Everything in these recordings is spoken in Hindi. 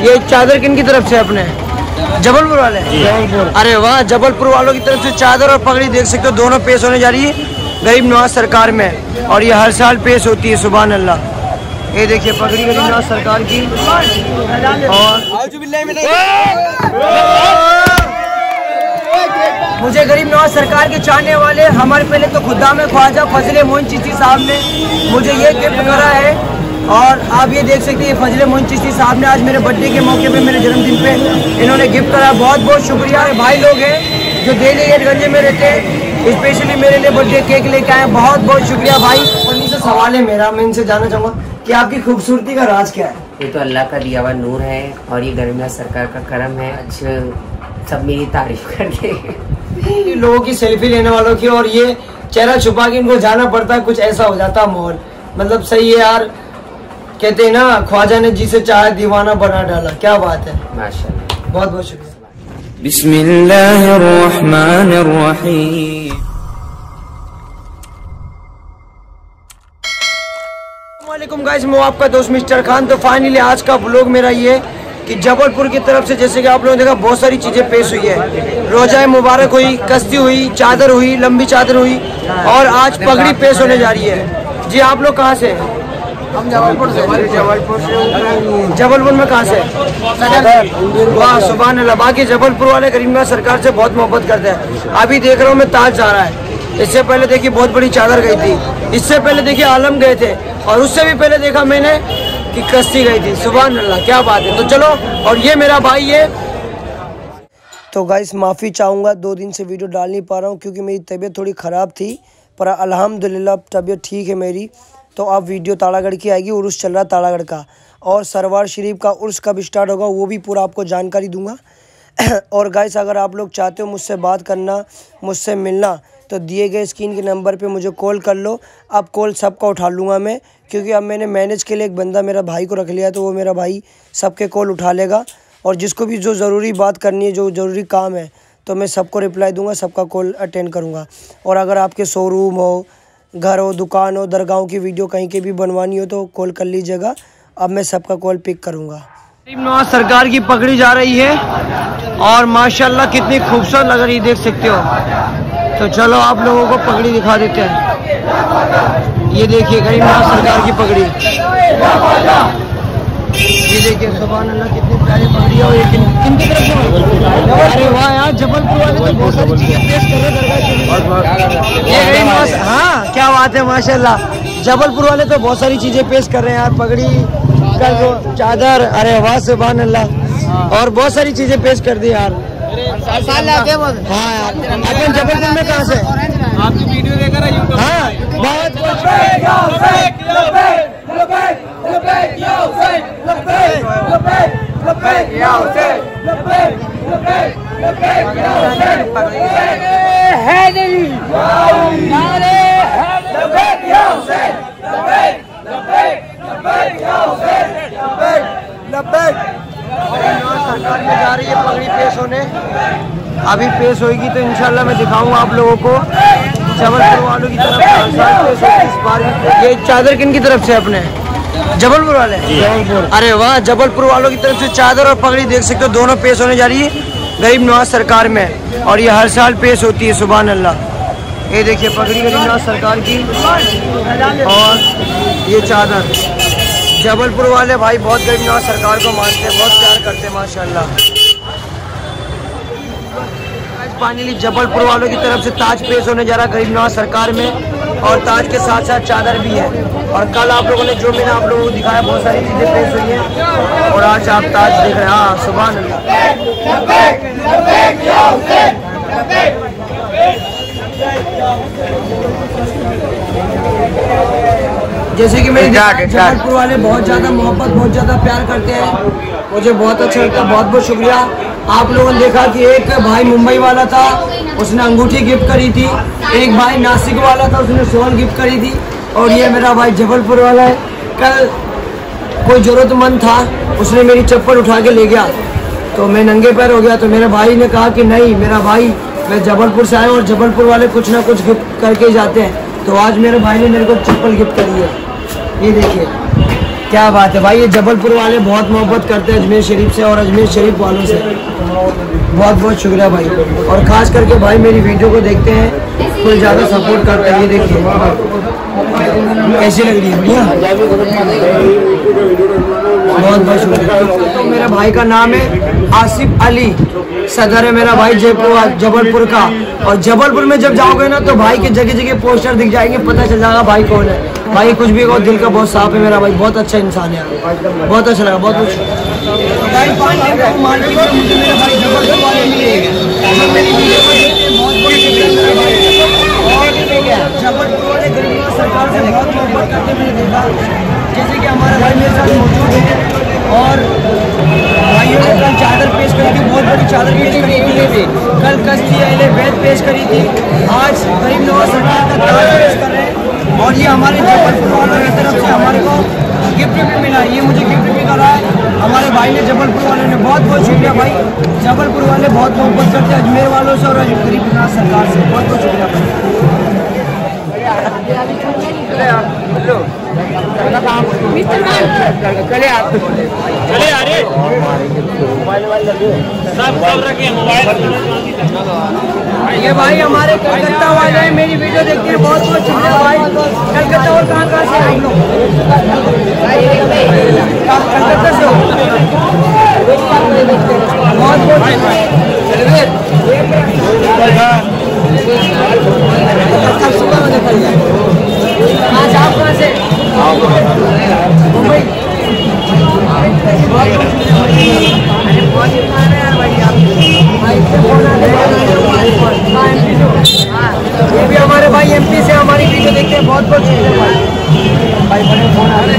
ये चादर किन की तरफ़ से अपने? जबलपुर वाले? अरे वाह जबलपुर वालों की तरफ़ से चादर और पगड़ी देख सकते हो दोनों पेश होने जा रही है गरीब नवाज़ सरकार में। और ये हर साल पेश होती है सुबह अल्लाह ये देखिए पगड़ी गरीब नवाज़ सरकार की। और मुझे गरीब नवाज़ सरकार के चाहने वाले, हमारे पहले तो खुदा में ख्वाजा फजले मोहन चिश्ती साहब ने मुझे ये गिफ्ट करा है। और आप ये देख सकते हैं फजले मोहन चिश्ती साहब ने आज मेरे बर्थडे के मौके पे, मेरे जन्मदिन पे इन्होंने गिफ्ट करा बहुत बहुत शुक्रिया। ये भाई लोग हैं जो दिल्ली गेटगंज में रहते हैं स्पेशली मेरे लिए बर्थडे केक लेके आए बहुत बहुत शुक्रिया भाई। उन्हीं से सवाल है मेरा। मैं इनसे जानना चाहूँगा कि आपकी खूबसूरती का राज क्या है? ये तो अल्लाह का दिया हुआ नूर है और ये गरीबनाथ सरकार का करम है। आज सब मेरी तारीफ़ करते लोगों की सेल्फी लेने वालों की और ये चेहरा छुपा के इनको जाना पड़ता कुछ ऐसा हो जाता माहौल। मतलब सही है यार कहते हैं ना ख्वाजा ने जिसे चाहे दीवाना बना डाला क्या बात है। बहुत बहुत शुक्रिया। बिस्मिल्लाहिर्रहमानिर्रहीम। गाइस मैं आपका दोस्त मिस्टर खान। तो फाइनली आज का ब्लॉग मेरा ये कि जबलपुर की तरफ़ से जैसे कि आप लोगों ने देखा बहुत सारी चीज़ें पेश हुई है। रोजा मुबारक हुई कश्ती हुई चादर हुई लंबी चादर हुई और आज पगड़ी पेश होने जा रही है। जी आप लोग कहाँ से हम जबलपुर से। जबलपुर से जबलपुर में कहाँ से? वाह सुबह अल्लाह बाकी जबलपुर वाले करीम सरकार से बहुत मोहब्बत करते हैं। अभी देख रहा हूँ मैं ताज जा रहा है। इससे पहले देखिए बहुत बड़ी चादर गई थी। इससे पहले देखिए आलम गए थे। और उससे भी पहले देखा मैंने कि कश्ती गई थी। सुबह अल्लाह क्या बात है। तो चलो, और ये मेरा भाई है। तो गाइस माफ़ी चाहूँगा, दो दिन से वीडियो डाल नहीं पा रहा हूँ क्योंकि मेरी तबीयत थोड़ी ख़राब थी, पर अल्हम्दुलिल्लाह, तबीयत ठीक है मेरी। तो अब वीडियो तालागढ़ की आएगी, उर्स चल रहा तालागढ़ का। और सरवार शरीफ का उर्स कब स्टार्ट होगा, वो भी पूरा आपको जानकारी दूँगा। और गाइस अगर आप लोग चाहते हो मुझसे बात करना, मुझसे मिलना तो दिए गए स्क्रीन के नंबर पे मुझे कॉल कर लो। अब कॉल सबका उठा लूँगा मैं। क्योंकि अब मैंने मैनेज के लिए एक बंदा मेरा भाई को रख लिया तो वो मेरा भाई सबके कॉल उठा लेगा। और जिसको भी जो ज़रूरी बात करनी है, जो ज़रूरी काम है तो मैं सबको रिप्लाई दूँगा, सबका कॉल अटेंड करूँगा। और अगर आपके शोरूम हो, घर हो, दुकान हो, दरगाहों की वीडियो कहीं के भी बनवानी हो तो कॉल कर लीजिएगा। अब मैं सबका कॉल पिक करूँगा। नवाज़ सरकार की पकड़ी जा रही है और माशाल्लाह कितनी खूबसूरत लग रही देख सकते हो। तो चलो आप लोगों को पगड़ी दिखा देते हैं। ये देखिए गरीब नवाज़ सरकार की पगड़ी। ये देखिए सुबह अल्लाह कितनी प्यारी पगड़ी है और ये किन किन की तरफ़ से अरे वाह यार जबलपुर वाले तो बहुत सारी चीज़ें पेश कर रहे हैं। ये गरीब नवाज़ हाँ क्या बात है माशाल्लाह। जबलपुर वाले तो बहुत सारी चीज़ें पेश कर रहे हैं यार पगड़ी का जो चादर अरे वाह सुबह अल्लाह। और बहुत सारी चीज़ें पेश कर दी यार। हाँ यार। अपन जबलपुर में कहाँ से? आपकी वीडियो हाँ जा रही है पगड़ी पेश होने अभी पेश होगी तो इंशाल्लाह मैं दिखाऊँगा आप लोगों को जबलपुर वालों की तरफ़ से। ये चादर किन की तरफ़ से अपने? जबलपुर वाले? अरे वाह जबलपुर वालों की तरफ़ से चादर और पगड़ी देख सकते हो दोनों पेश होने जा रही है गरीब नवाज़ सरकार में। और ये हर साल पेश होती है सुबह अल्लाह। ये देखिए पगड़ी गरीब नवाज़ सरकार की। और ये चादर। जबलपुर वाले भाई बहुत गरीब नवाज़ सरकार को मानते हैं बहुत प्यार करते हैं माशाल्लाह। फाइनली जबलपुर वालों की तरफ़ से ताज पेश होने जा रहा गरीब नवाज़ सरकार में और ताज के साथ साथ चादर भी है। और कल आप लोगों ने जो मैंने आप लोगों को दिखाया बहुत सारी चीज़ें पेश हुई हैं। और आज आप ताज देख रहे हैं। हाँ सुबह जैसे कि मेरे जबलपुर वाले बहुत ज़्यादा मोहब्बत बहुत ज़्यादा प्यार करते हैं। मुझे बहुत अच्छा लगता है बहुत बहुत शुक्रिया। आप लोगों ने देखा कि एक भाई मुंबई वाला था, उसने अंगूठी गिफ्ट करी थी। एक भाई नासिक वाला था, उसने सोन गिफ्ट करी थी। और ये मेरा भाई जबलपुर वाला है। कल कोई ज़रूरतमंद था, उसने मेरी चप्पल उठा के ले गया। तो मैं नंगे पैर हो गया तो मेरे भाई ने कहा कि नहीं, मेरा भाई, मैं जबलपुर से आया और जबलपुर वाले कुछ ना कुछ गिफ्ट करके जाते हैं। तो आज मेरे भाई ने मेरे को चप्पल गिफ्ट करी है। ये देखिए। क्या बात है भाई, ये जबलपुर वाले बहुत मोहब्बत करते हैं अजमेर शरीफ से और अजमेर शरीफ वालों से। बहुत बहुत शुक्रिया भाई। और खास करके भाई, मेरी वीडियो को देखते हैं कोई ज़्यादा सपोर्ट करते हैं, ये देखिए। कैसी लग रही है बढ़िया बहुत बहुत शुक्रिया। तो मेरे भाई का नाम है आसिफ अली। सदर है मेरा भाई जयपुर जबलपुर का। और जबलपुर में जब जाओगे ना तो भाई के जगह जगह पोस्टर दिख जाएँगे पता चल जाएगा भाई कौन है। भाई कुछ भी कहो दिल का बहुत साफ़ है मेरा भाई। बहुत अच्छा इंसान है। बहुत अच्छा लगा बहुत मेरे भाई जबलपुर वाले हैं, सरकार से बहुत मोहब्बत मैंने देखा। जैसे कि हमारा भाई मेरे साथ मौजूद है और भाइयों ने कल चादर पेश करी थी कल कश्ती अहले वैद पेश करी थी। आज गरीब नवाज़ सरकार का ताज पेश कर रहे हैं। और ये हमारे जबलपुर वालों की तरफ़ से हमारे को गिफ्ट भी मिला। ये मुझे गिफ्ट भी करा है। हमारे भाई ने जबलपुर वाले ने बहुत बहुत शुक्रिया भाई। जबलपुर वाले बहुत मोहब्बत करते हैं अजमेर वालों से और गरीब नवाज़ सरकार से बहुत बहुत शुक्रिया भाई। चले आ रे सब सब रखे मोबाइल। ये भाई हमारे कलकत्ता वाले हैं मेरी वीडियो देखते हैं बहुत बहुत शुक्रिया भाई। कलकत्ता और कहाँ कहाँ से हम लोग? कलकत्ता से हो? बहुत बहुत आज आप कहाँ से? मुंबई। हाँ। हाँ, ये भी हमारे भाई एमपी से हमारी वीडियो देखते हैं बहुत बहुत शुक्रिया भाई। बड़े फ़ोन आ रहे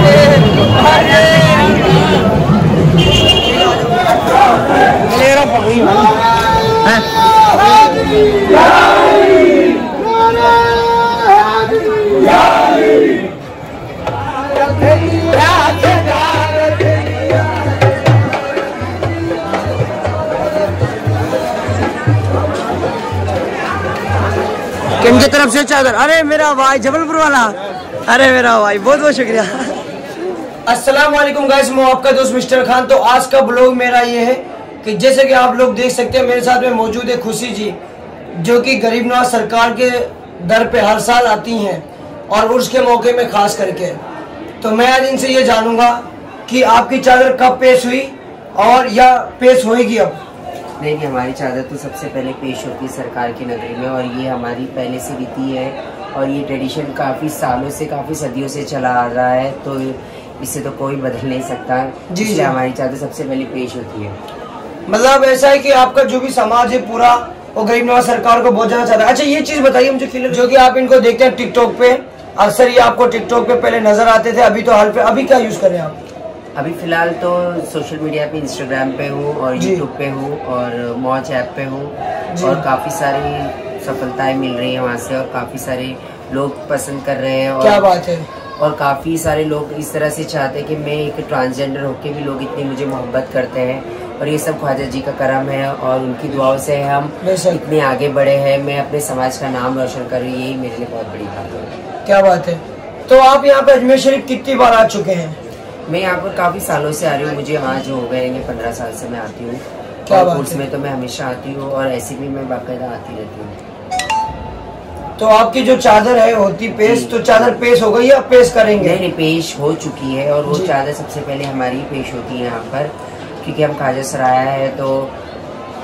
किन की तरफ़ से चादर। अरे मेरा भाई, जबलपुर वाला। अरे मेरा भाई, बहुत बहुत शुक्रिया। अस्सलाम वालेकुम गाइस, मैं आपका दोस्त मिस्टर खान। तो आज का ब्लॉग मेरा ये है कि जैसे कि आप लोग देख सकते हैं, मेरे साथ में मौजूद है खुशी जी, जो कि गरीब नवाज़ सरकार के दर पे हर साल आती हैं और उर्स के मौके में खास करके। तो मैं आज इनसे ये जानूँगा कि आपकी चादर कब पेश हुई और या पेश होएगी अब। नहीं नहीं हमारी चादर तो सबसे पहले पेश होती है सरकार की नगरी में और ये हमारी पहले से रीति है और ये ट्रेडिशन काफ़ी सालों से काफ़ी सदियों से चला आ रहा है तो इससे तो कोई बदल नहीं सकता। जी, जी। हमारी चादर सबसे पहले पेश होती है। मतलब ऐसा है कि आपका जो भी समाज है पूरा वो गरीब नवाज़ सरकार को बहुत ज़्यादा चाहता है। अच्छा ये चीज़ बताइए मुझे क्लियर जो कि आप इनको देखते हैं टिकटॉक पे अक्सर ये आपको टिकटॉक पे पहले नज़र आते थे अभी तो हाल पे अभी क्या यूज़ कर रहे हैं आप? अभी फ़िलहाल तो सोशल मीडिया पे इंस्टाग्राम पे हूँ और यूट्यूब पे हूँ और मौज ऐप पे हूँ और काफ़ी सारी सफलताएँ मिल रही हैं वहाँ से और काफ़ी सारे लोग पसंद कर रहे हैं और क्या बात है। और काफ़ी सारे लोग इस तरह से चाहते हैं कि मैं एक ट्रांसजेंडर होके भी लोग इतनी मुझे मोहब्बत करते हैं और ये सब ख्वाजा जी का करम है और उनकी दुआओं से हम इतने आगे बढ़े हैं। मैं अपने समाज का नाम रोशन कर रही यही मेरे लिए बहुत बड़ी बात है। क्या बात है। तो आप यहाँ पे अजमेर शरीफ कितनी बार आ चुके हैं? मैं यहाँ पर काफ़ी सालों से आ रही हूँ मुझे यहाँ जो हो गए पंद्रह साल से मैं आती हूँ। कोर्स में तो मैं हमेशा आती हूँ और ऐसे भी मैं बाकायदा आती रहती हूँ। तो आपकी जो चादर है होती पेश तो चादर पेश हो गई या पेश करेंगे? नहीं नहीं पेश हो चुकी है और वो चादर सबसे पहले हमारी पेश होती है यहाँ पर क्योंकि हम खाजा सराया है तो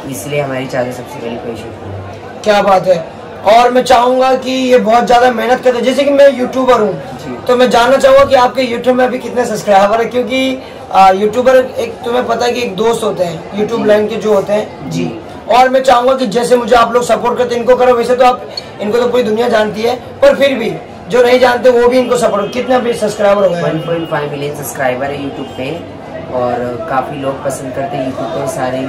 इसलिए हमारी चादर सबसे पहले पेश होती है। क्या बात है? और मैं चाहूँगा कि ये बहुत ज़्यादा मेहनत करते जैसे कि मैं यूट्यूबर हूँ तो मैं जानना चाहूँगा कि आपके यूट्यूब में अभी कितने सब्सक्राइबर है? क्योंकि यूट्यूबर एक तुम्हें पता है कि एक दोस्त होते हैं यूट्यूब लाइन के जो होते हैं। जी। और मैं चाहूँगा कि जैसे मुझे आप लोग सपोर्ट करते इनको करो। वैसे तो आप इनको तो पूरी दुनिया जानती है पर फिर भी जो नहीं जानते वो भी इनको सपोर्ट कितने अभी सब्सक्राइबर हो गए? पॉइंट फाइव मिलियन सब्सक्राइबर है यूट्यूब पे और काफ़ी लोग पसंद करते हैं यूट्यूब पे सारे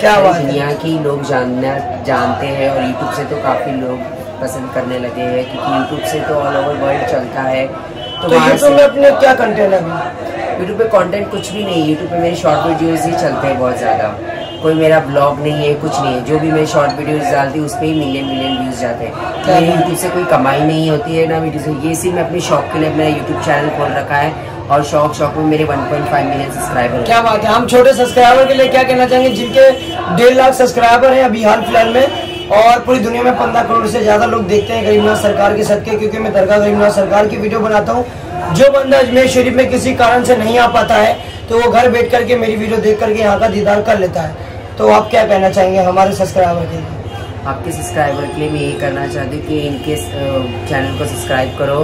क्या बात है? दुनिया की लोग जानना जानते हैं और यूट्यूब से तो काफ़ी लोग पसंद करने लगे हैं क्योंकि यूट्यूब से तो ऑल ओवर वर्ल्ड चलता है। तो तो यूट्यूब में अपने क्या कंटेंट है? यूट्यूब पे कंटेंट कुछ भी नहीं यूट्यूब पे मेरे शॉर्ट वीडियोस ही चलते हैं बहुत ज़्यादा। कोई मेरा ब्लॉग नहीं है कुछ नहीं है। जो भी मैं शॉर्ट वीडियोस डालती हूँ उस पर ही मिलियन मिलियन व्यूज़ जाते हैं। मेरी यूट्यूब से कोई कमाई नहीं होती है ना वीडियो से ये सिर्फ़ मैं अपने शौक के लिए अपना यूट्यूब चैनल खोल रखा है। और शौक शौक में मेरे 1.5 मिलियन सब्सक्राइबर क्या बात है? हम छोटे सब्सक्राइबर के लिए क्या कहना चाहेंगे जिनके डेढ़ लाख सब्सक्राइबर हैं अभी हाल फ़िलहाल में और पूरी दुनिया में पंद्रह करोड़ से ज़्यादा लोग देखते हैं गरीबनाथ सरकार के सदके क्योंकि मैं दरगाह गरीबनाथ सरकार की वीडियो बनाता हूँ। जो बंदा अजमेर शरीफ में किसी कारण से नहीं आ पाता है तो वो घर बैठ करके मेरी वीडियो देख करके यहाँ का दीदार कर लेता है। तो आप क्या कहना चाहेंगे हमारे सब्सक्राइबर के लिए? आपके सब्सक्राइबर के लिए मैं यही करना चाहती हूँ कि इनके चैनल को सब्सक्राइब करो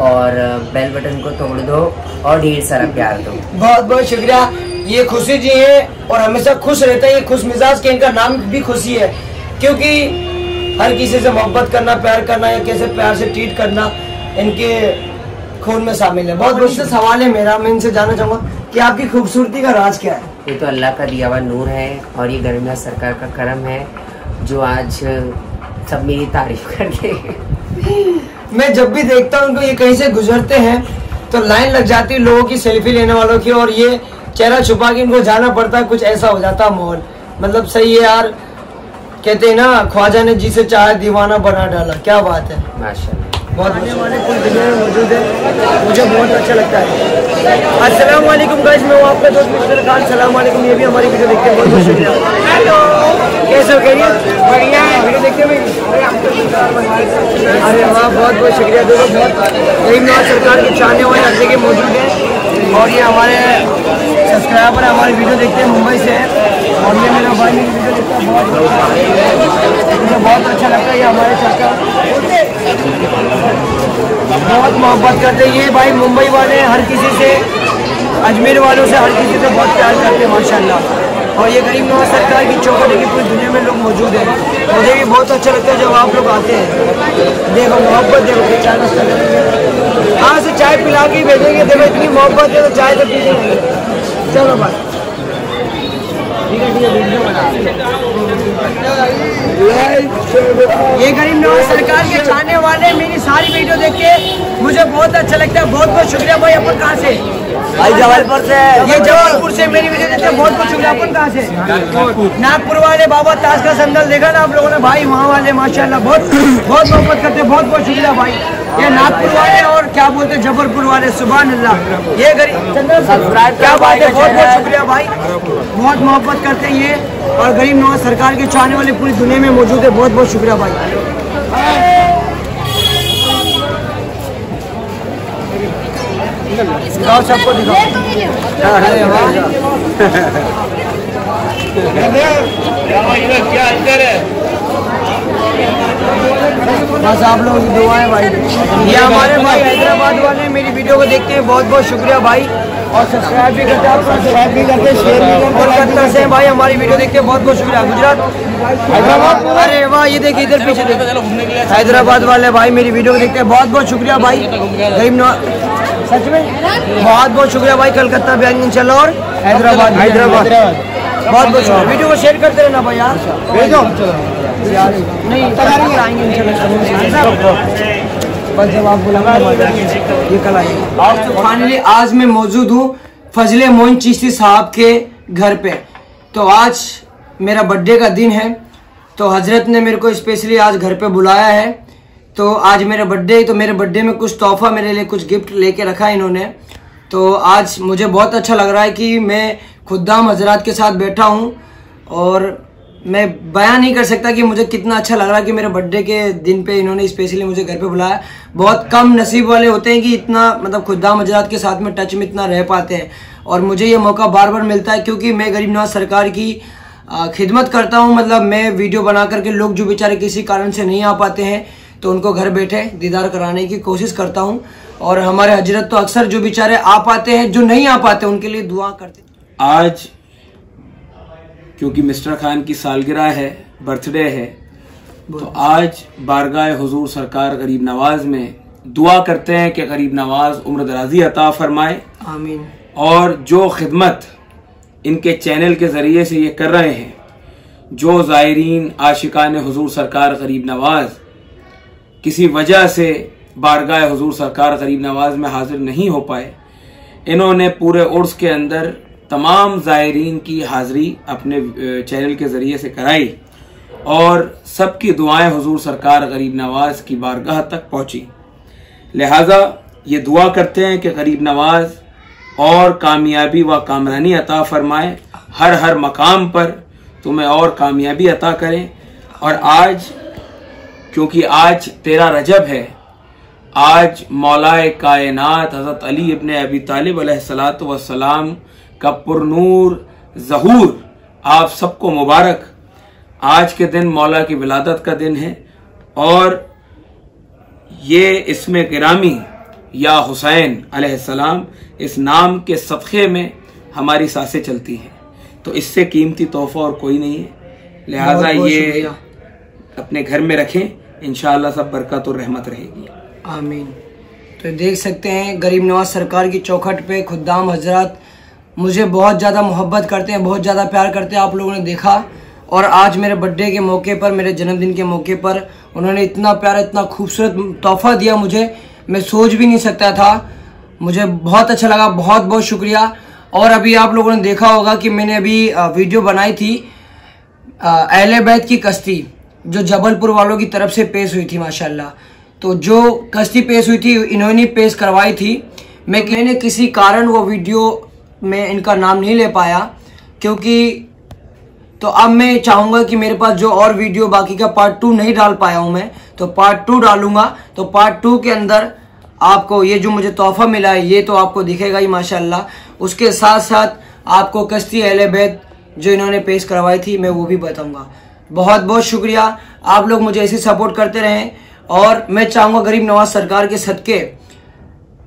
और बेल बटन को तोड़ दो और ढेर सारा प्यार दो। बहुत बहुत शुक्रिया। ये खुशी जी है और हमेशा खुश रहते हैं। ये खुश मिजाज के इनका नाम भी खुशी है। क्योंकि हर किसी से मोहब्बत करना प्यार करना या कैसे प्यार से ट्रीट करना इनके खून में शामिल है। बहुत बहुत सवाल है मेरा मैं इनसे जानना चाहूँगा कि आपकी खूबसूरती का राज क्या है? ये तो अल्लाह का दिया हुआ नूर है और ये गर्मिया सरकार का करम है जो आज सब मेरी तारीफ़ करते हैं मैं जब भी देखता हूँ उनको ये कहीं से गुजरते हैं तो लाइन लग जाती है लोगों की सेल्फी लेने वालों की और ये चेहरा छुपा के इनको जाना पड़ता है कुछ ऐसा हो जाता है माहौल। मतलब सही है यार कहते हैं ना ख्वाजा ने जिसे चाहे दीवाना बना डाला। क्या बात है। बहुत मौजूद है। मुझे बहुत अच्छा लगता है। अस्सलाम वालेकुम गाइस मैं हूँ आपका दोस्त मिस्टर खान। सलाम वालेकुम ये भी हमारी वीडियो देखते हैं। बहुत बहुत शुक्रिया। हेलो कैसे हो कहिए बढ़िया है देखते हैं अरे वाह, बहुत बहुत शुक्रिया दोस्तों बहुत। गरीब नवाज़ सरकार के चाहने वाले हर जगह मौजूद हैं। और ये हमारे सब्सक्राइबर हमारी वीडियो देखते हैं, मुंबई से है। और ये मेरा भाई मेरी वीडियो देखता है, बहुत। मुझे बहुत अच्छा लगता है ये हमारे सरकार। बहुत मोहब्बत करते हैं। ये भाई मुंबई वाले हर किसी से, अजमेर वालों से हर किसी से बहुत प्यार करते हैं, माशाल्लाह। और ये गरीब नवाज़ सरकार की चौकट है कि पूरी दुनिया में लोग मौजूद हैं। मुझे भी बहुत अच्छा लगता है जब आप लोग आते हैं। देखो, मोहब्बत देखो चाय नाश्ता हाँ से चाय पिला के भेजेंगे? देखो, इतनी मोहब्बत है तो चाय तो पी लेंगे चलो भाई ठीक है ठीक है ये गरीब नवाज़ सरकार के चाहने वाले मेरी सारी वीडियो देख के मुझे बहुत अच्छा लगता है बहुत बहुत शुक्रिया भाई अपन कहाँ से? भाई जबलपुर से। ये जबलपुर से मेरी वीडियो देखते हैं बहुत बहुत शुक्रिया अपन कहाँ से? नागपुर वाले बाबा ताज का संदल देखा ना आप लोगों ने? भाई वहाँ वाले माशाल्लाह बहुत बहुत मोहब्बत करते बहुत बहुत शुक्रिया भाई। ये नागपुर वाले और क्या बोलते हैं जबलपुर वाले सुबह अल्लाह ये गरीब क्या बात है? बहुत बहुत शुक्रिया भाई। बहुत मोहब्बत करते हैं ये। और गरीब नवाज़ सरकार के चाहने वाले पूरी दुनिया में मौजूद है। बहुत बहुत शुक्रिया भाई। दिखाओ सबको दिखाओ। क्या इधर है? बस आप लोगों की दुआ है भाई। ये हमारे भाई हैदराबाद वाले मेरी वीडियो को देखते हैं। बहुत बहुत शुक्रिया भाई। और सब्सक्राइब भी करते हैं सब्सक्राइब भी करते हैं शेयर भी करते हैं कोलकाता से भाई हमारी वीडियो देखते हैं बहुत बहुत शुक्रिया। गुजरात। हैदराबाद अरे वाह ये देखिए इधर पीछे देखो हैदराबाद वाले भाई मेरी वीडियो को देखते हैं। बहुत बहुत शुक्रिया भाई। गरीब नवाज़ सच में? बहुत बहुत शुक्रिया भाई कलकत्ता बयान इंशाल्लाह। और हैदराबाद हैदराबाद। बहुत बहुत शुक्रिया। वीडियो को शेयर करते रहना भाई यार। भेजो। बस जब आप तो फाइनली आज मैं मौजूद हूँ फजले मोइन चिश्ती साहब के घर पे। तो आज मेरा बर्थडे का दिन है तो हज़रत ने मेरे को स्पेशली आज घर पे बुलाया है। तो आज मेरा बर्थडे तो मेरे बर्थडे में कुछ तोहफा मेरे लिए, कुछ गिफ्ट लेके रखा है इन्होंने। तो आज मुझे बहुत अच्छा लग रहा है कि मैं खुदाम हजरात के साथ बैठा हूँ और मैं बयान नहीं कर सकता कि मुझे कितना अच्छा लग रहा कि मेरे बर्थडे के दिन पे इन्होंने स्पेशली मुझे घर पे बुलाया। बहुत कम नसीब वाले होते हैं कि इतना मतलब खुदाम हजरात के साथ में टच में इतना रह पाते हैं। और मुझे ये मौका बार बार मिलता है क्योंकि मैं गरीब नवाज़ सरकार की खिदमत करता हूँ। मतलब मैं वीडियो बना करके लोग जो बेचारे किसी कारण से नहीं आ पाते हैं तो उनको घर बैठे दीदार कराने की कोशिश करता हूँ। और हमारे हज़रत तो अक्सर जो बेचारे आ पाते हैं, जो नहीं आ पाते, उनके लिए दुआ करते आज क्योंकि मिस्टर खान की सालगिरह है बर्थडे है तो आज बारगाह हुजूर सरकार गरीब नवाज़ में दुआ करते हैं कि गरीब नवाज़ उम्र दराजी अता फरमाए। आमीन। और जो खिदमत इनके चैनल के ज़रिए से ये कर रहे हैं जो ज़ायरीन आशिकान हुजूर सरकार गरीब नवाज़ किसी वजह से बारगाह हुजूर सरकार गरीब नवाज़ में हाजिर नहीं हो पाए इन्होंने पूरे उर्स के अंदर तमाम ज़ायरीन की हाज़िरी अपने चैनल के ज़रिए से कराई और सबकी दुआएँ हुजूर सरकार गरीब नवाज़ की बारगाह तक पहुँची। लिहाजा ये दुआ करते हैं कि गरीब नवाज़ और कामयाबी व कामरानी अता फरमाए। हर हर मकाम पर तुम्हें और कामयाबी अता करें। और आज, क्योंकि आज तेरा रजब है, आज मौलाए कायनात हज़रत अली इब्ने अबी तालिब अलैहिस्सलातु वस्सलाम का पुरनूर जहूर। आप सबको मुबारक। आज के दिन मौला की विलादत का दिन है और ये इसमें गिरामी या हुसैन अलैहिस्सलाम इस नाम के सदक़े में हमारी साँसें चलती हैं। तो इससे कीमती तोहफा और कोई नहीं है। लिहाजा ये अपने घर में रखें इन सब बरकत और रहमत रहेगी। आमीन। तो देख सकते हैं गरीब नवाज़ सरकार की चौखट पे खुदाम हज़रत मुझे बहुत ज़्यादा मोहब्बत करते हैं, बहुत ज़्यादा प्यार करते हैं, आप लोगों ने देखा। और आज मेरे बर्थडे के मौके पर, मेरे जन्मदिन के मौके पर उन्होंने इतना प्यारा, इतना खूबसूरत तोहफा दिया मुझे। मैं सोच भी नहीं सकता था। मुझे बहुत अच्छा लगा, बहुत बहुत शुक्रिया। और अभी आप लोगों ने देखा होगा कि मैंने अभी वीडियो बनाई थी अहले बैत की कश्ती, जो जबलपुर वालों की तरफ़ से पेश हुई थी, माशाल्लाह। तो जो कश्ती पेश हुई थी, इन्होंने पेश करवाई थी। मैं मैंने किसी कारण वो वीडियो में इनका नाम नहीं ले पाया, क्योंकि तो अब मैं चाहूँगा कि मेरे पास जो और वीडियो बाकी का पार्ट टू नहीं डाल पाया हूँ मैं तो पार्ट टू डालूँगा। तो पार्ट टू के अंदर आपको ये जो मुझे तोहफा मिला है, ये तो आपको दिखेगा ही, माशाल्लाह। उसके साथ साथ आपको कश्ती अहले जो इन्होंने पेश करवाई थी, मैं वो भी बताऊँगा। बहुत बहुत शुक्रिया। आप लोग मुझे ऐसे सपोर्ट करते रहें और मैं चाहूँगा गरीब नवाज़ सरकार के सदके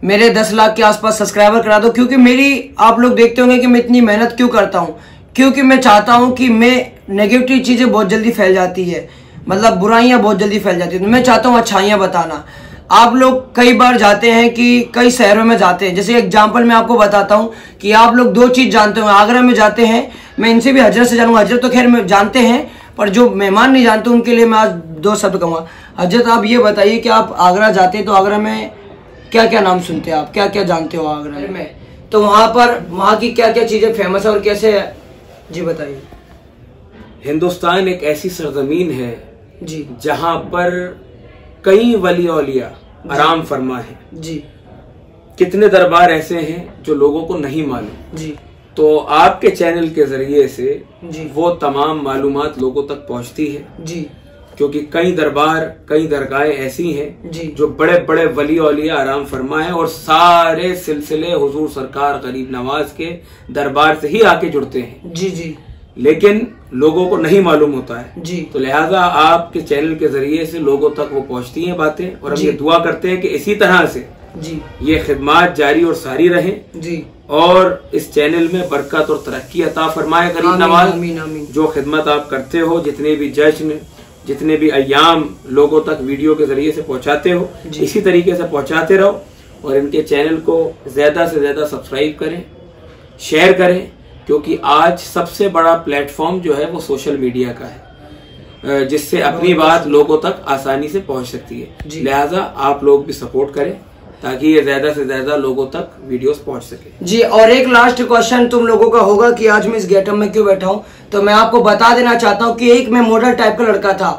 मेरे 10 लाख के आसपास सब्सक्राइबर करा दो, क्योंकि मेरी, आप लोग देखते होंगे कि मैं इतनी मेहनत क्यों करता हूँ? क्योंकि मैं चाहता हूँ कि मैं नेगेटिव चीज़ें बहुत जल्दी फैल जाती है। मतलब बुराइयाँ बहुत जल्दी फैल जाती है। तो मैं चाहता हूँ अच्छाइयाँ बताना। आप लोग कई बार जाते हैं कि कई शहरों में जाते हैं। जैसे एग्ज़ाम्पल मैं आपको बताता हूँ कि आप लोग दो चीज़ जानते हो आगरा में जाते हैं, मैं इनसे भी हज़रत से जानूँगा हज़रत तो खैर मैं जानते हैं, पर जो मेहमान नहीं जानते उनके लिए मैं आज दो शब्द कहूँगा। हज़रत, आप ये बताइए कि आप आगरा जाते हैं तो आगरा में क्या क्या नाम सुनते हैं आप? क्या क्या जानते हो आगरा में? तो वहाँ पर वहाँ की क्या क्या चीज़ें फ़ेमस है और कैसे है? जी बताइए। हिंदुस्तान एक ऐसी सरजमीन है जी। जहाँ पर कई वली औलिया आराम फरमा है। जी। कितने दरबार ऐसे हैं जो लोगों को नहीं मालूम? जी। तो आपके चैनल के ज़रिए से जी। वो तमाम मालूम लोगों तक पहुँचती है। जी। क्योंकि कई दरबार कई दरगाहें ऐसी हैं जो। बड़े बड़े वली औलिया आराम फरमा है और सारे सिलसिले हुजूर सरकार गरीब नवाज़ के दरबार से ही आके जुड़ते हैं। जी जी। लेकिन लोगों को नहीं मालूम होता है। जी। तो लिहाजा आपके चैनल के ज़रिए से लोगों तक वो पहुँचती हैं बातें और हम ये दुआ करते हैं कि इसी तरह से जी। ये खिदमात जारी और सारी रहे जी। और इस चैनल में बरकत और तरक्की अता फरमाए गरीब नवाज़। जो खिदमत आप करते हो जितने भी जश्न जितने भी अयाम लोगों तक वीडियो के ज़रिए से पहुंचाते हो इसी तरीके से पहुंचाते रहो और इनके चैनल को ज़्यादा से ज़्यादा सब्सक्राइब करें शेयर करें क्योंकि आज सबसे बड़ा प्लेटफॉर्म जो है वो सोशल मीडिया का है जिससे अपनी बात लोगों तक आसानी से पहुँच सकती है। लिहाजा आप लोग भी सपोर्ट करें ताकि ये ज़्यादा से ज़्यादा लोगों तक वीडियोस पहुँच सके। जी, और एक लास्ट क्वेश्चन तुम लोगों का होगा कि आज मैं इस गेटअप में क्यों बैठा हूँ? तो मैं आपको बता देना चाहता हूँ कि एक मैं मॉडल टाइप का लड़का था।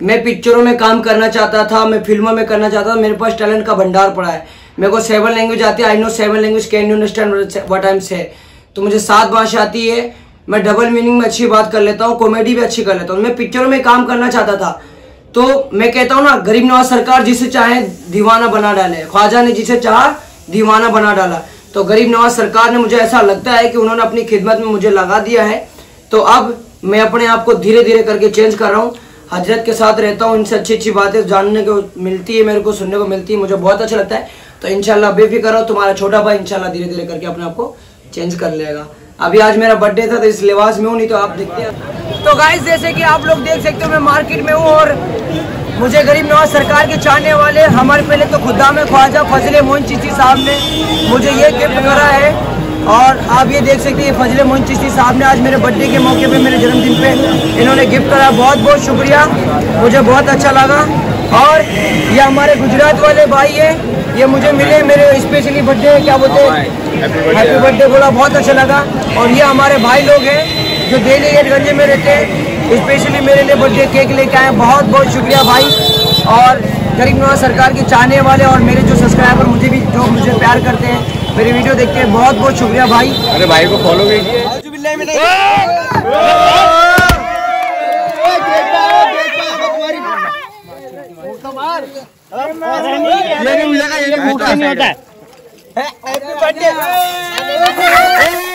मैं पिक्चरों में काम करना चाहता था, मैं फ़िल्मों में करना चाहता था, मेरे पास टैलेंट का भंडार पड़ा है। मेरे को सेवन लैंग्वेज आती है I know seven language can you understand what I am say तो मुझे सात भाषा आती है, मैं डबल मीनिंग में अच्छी बात कर लेता हूँ कॉमेडी भी अच्छी कर लेता हूँ। मैं पिक्चरों में काम करना चाहता था तो मैं कहता हूँ ना, गरीब नवाज़ सरकार जिसे चाहे दीवाना बना डाले, ख्वाजा ने जिसे चाहा दीवाना बना डाला। तो गरीब नवाज़ सरकार ने मुझे ऐसा लगता है कि उन्होंने अपनी खिदमत में मुझे लगा दिया है। तो अब मैं अपने आप को धीरे धीरे करके चेंज कर रहा हूँ। हज़रत के साथ रहता हूँ, इनसे अच्छी अच्छी बातें जानने को मिलती है, मेरे को सुनने को मिलती है, मुझे बहुत अच्छा लगता है। तो इनशाला बेफिक्र रहो, तुम्हारा छोटा भाई इनशाला धीरे धीरे करके अपने आप को चेंज कर लेगा। अभी आज मेरा बर्थडे था तो इस लिबास में हूँ, नहीं तो आप देखते हैं। तो गाइस जैसे कि आप लोग देख सकते हो मैं मार्केट में हूँ और मुझे गरीब नवाज़ सरकार के चाहने वाले हमारे पहले तो खुदा में ख्वाजा फजले मोहन चिश्ती साहब ने मुझे ये गिफ्ट करा है। और आप ये देख सकते हैं फजले मोइन चिश्ती साहब ने आज मेरे बर्थडे के मौके पे मेरे जन्मदिन पे इन्होंने गिफ्ट करा। बहुत बहुत शुक्रिया। मुझे बहुत अच्छा लगा। और ये हमारे गुजरात वाले भाई हैं ये मुझे मिले मेरे स्पेशली बर्थडे क्या बोलते हैं? हैप्पी बर्थडे बोला बहुत अच्छा लगा। और ये हमारे भाई लोग हैं। जो डेली गंजे में रहते हैं स्पेशली मेरे लिए बर्थडे केक लेके आए बहुत बहुत शुक्रिया भाई। और गरीब नवाज़ सरकार के चाहने वाले और मेरे जो सब्सक्राइबर मुझे भी जो मुझे प्यार करते हैं मेरी वीडियो देखते हैं। बहुत बहुत शुक्रिया भाई। अरे भाई को फॉलो कीजिए नहीं होता है।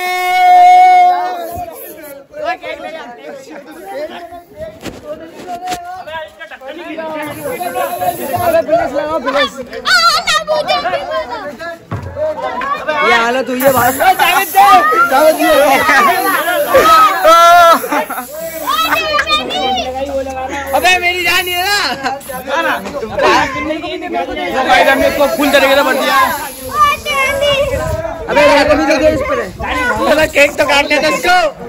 ये हालत हुई है भाई। अबे मेरी जान है ना। फुल तरीके से भर दिया अबे ये भी देखिए इस पर। अबे केक तो काट लेते इसको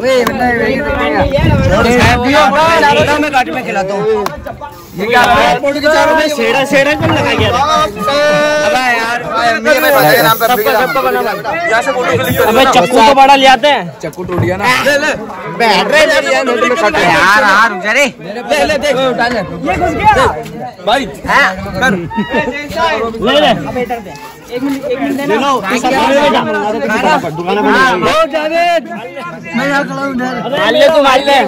ओए मतलब ये काट में खिलाता हूँ। सेड़ा सेड़ा कौन लगा गया अबे यार सबका सबका बना अबे चक्कू तो बड़ा ले आते हैं। चक्कू टूट गया ना। ले ले। बैठ रहे यार यार रुक जा रे ले ले देख। उठा ले। ये घुस गया। भाई हाँ। कर। ले ले। एक मिनट एक मिनट ले लो दुकान में ओ जावेद मैं यहाँ खड़ा हूँ इधर। मार ले तू मार ले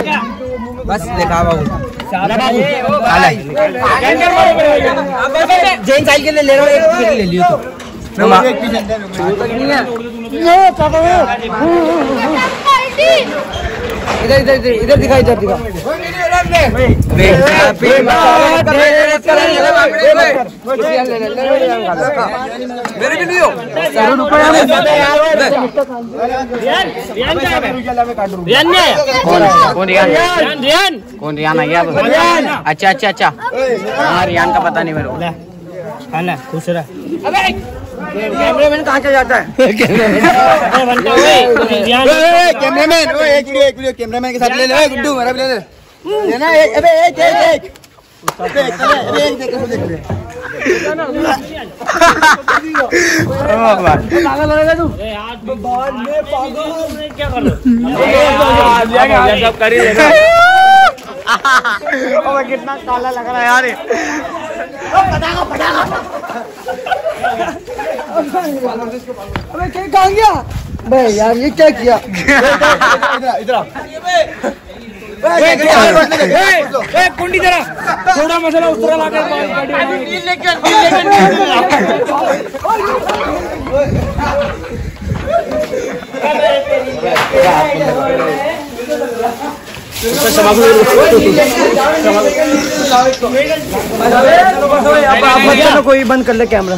बस देखा बाबू जैन साइल के लिए ले रहा हूँ एक ले लियो तो। इधर इधर इधर इधर दिखा इधर दिखा मेरे भी हो क्या है आया कौन रियान रियान कौन रियान अच्छा अच्छा अच्छा हाँ रियान का पता नहीं मेरे को खाना खुश रहा कैमरामैन कहाँ चला जाता है कैमरामैन कैमरामैन के साथ ले ले गुड्डू मेरा भी ले ले ये एक अबे एक एक एक अबे अबे एक देख देख देख पागल हो तू अरे यार तो बॉल में पागल क्या कर रहे सब कर ही देना कितना काला लग रहा है यार अबे क्या कहाँ गया बे यार ये क्या किया कुंडी जरा थोड़ा मसाला उतरा ला आप कोई बंद कर ले कैमरा